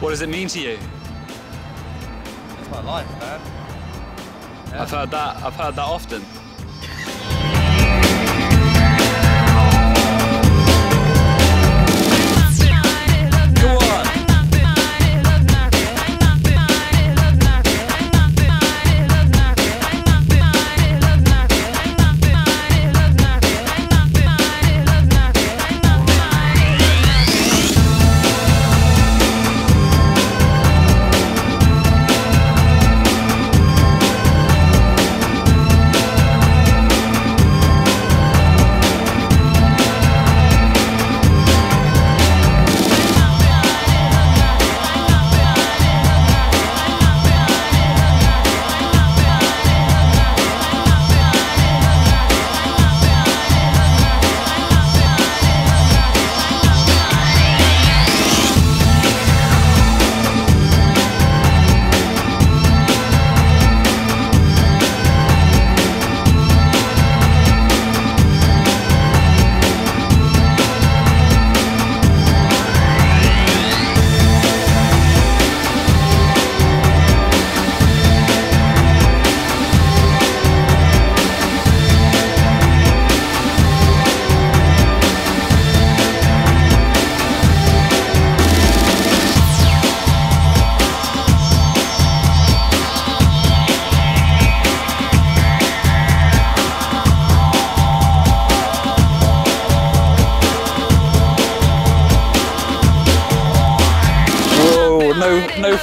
What does it mean to you? It's my life, man. Yeah. I've heard that. I've heard that often.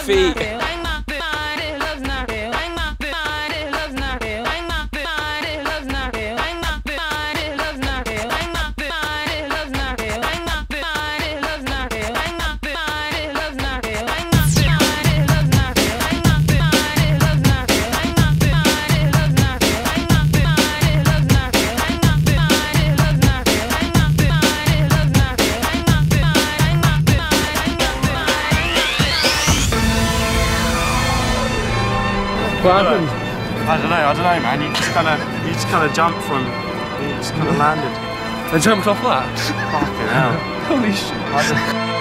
Feet. What happened? I don't know, I don't know, man. You just kind of, you just kind of jumped from, you just kind of landed. I jumped off that. Fucking hell. Holy shit.